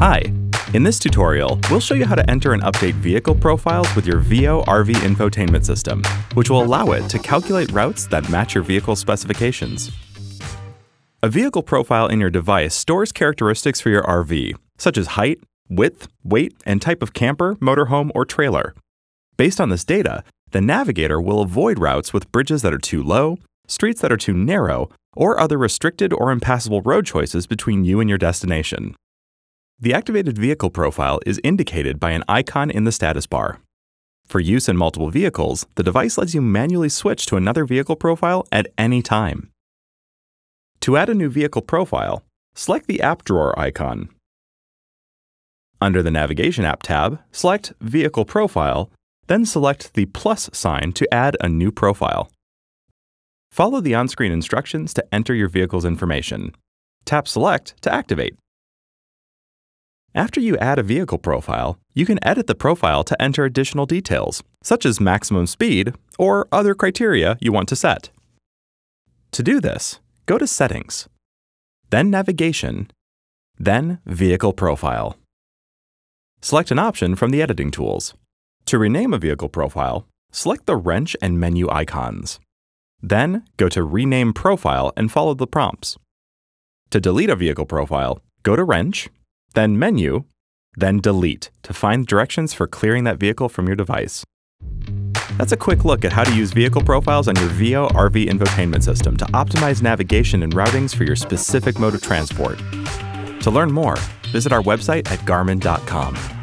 Hi! In this tutorial, we'll show you how to enter and update vehicle profiles with your Vieo RV infotainment system, which will allow it to calculate routes that match your vehicle specifications. A vehicle profile in your device stores characteristics for your RV, such as height, width, weight, and type of camper, motorhome, or trailer. Based on this data, the navigator will avoid routes with bridges that are too low, streets that are too narrow, or other restricted or impassable road choices between you and your destination. The activated vehicle profile is indicated by an icon in the status bar. For use in multiple vehicles, the device lets you manually switch to another vehicle profile at any time. To add a new vehicle profile, select the app drawer icon. Under the Navigation app tab, select Vehicle Profile, then select the plus sign to add a new profile. Follow the on-screen instructions to enter your vehicle's information. Tap Select to activate. After you add a vehicle profile, you can edit the profile to enter additional details, such as maximum speed or other criteria you want to set. To do this, go to Settings, then Navigation, then Vehicle Profile. Select an option from the editing tools. To rename a vehicle profile, select the wrench and menu icons. Then go to Rename Profile and follow the prompts. To delete a vehicle profile, go to Wrench, then Menu, then Delete to find directions for clearing that vehicle from your device. That's a quick look at how to use vehicle profiles on your Vieo RV infotainment system to optimize navigation and routings for your specific mode of transport. To learn more, visit our website at garmin.com.